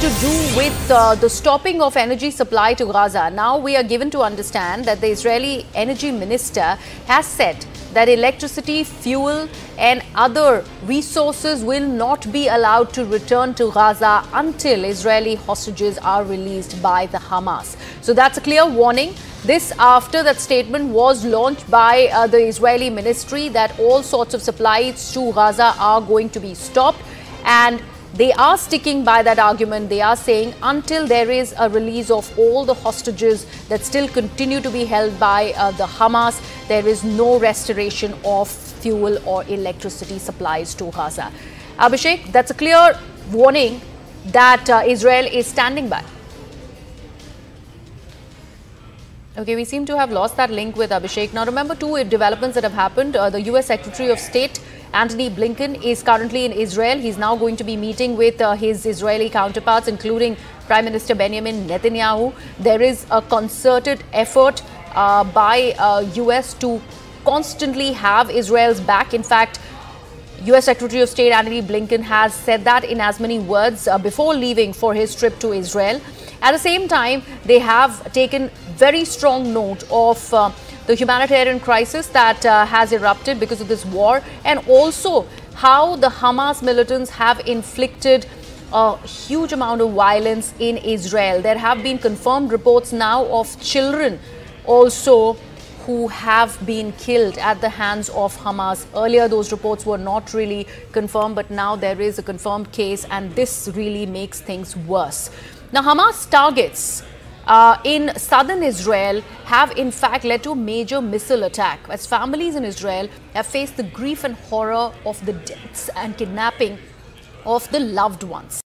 to do with uh, the stopping of energy supply to Gaza. Now we are given to understand that the Israeli energy minister has said that electricity, fuel, and other resources will not be allowed to return to Gaza until Israeli hostages are released by the Hamas. So that's a clear warning. This after that statement was launched by uh, the Israeli ministry that all sorts of supplies to Gaza are going to be stopped and they are sticking by that argument. They are saying until there is a release of all the hostages that still continue to be held by uh, the Hamas, there is no restoration of fuel or electricity supplies to Gaza. Abhishek, that's a clear warning that uh, Israel is standing by. Okay, we seem to have lost that link with Abhishek. Now, remember two developments that have happened. Uh, the U.S. Secretary of State Antony Blinken is currently in Israel. He's now going to be meeting with uh, his Israeli counterparts, including Prime Minister Benjamin Netanyahu. There is a concerted effort uh, by U.S. Uh, to constantly have Israel's back. In fact, U.S. Secretary of State Antony Blinken has said that in as many words uh, before leaving for his trip to Israel. At the same time, they have taken very strong note of uh, the humanitarian crisis that uh, has erupted because of this war and also how the Hamas militants have inflicted a huge amount of violence in Israel. There have been confirmed reports now of children also who have been killed at the hands of Hamas. Earlier, those reports were not really confirmed, but now there is a confirmed case, and this really makes things worse. Now, Hamas targets uh, in southern Israel have in fact led to a major missile attack as families in Israel have faced the grief and horror of the deaths and kidnapping of the loved ones.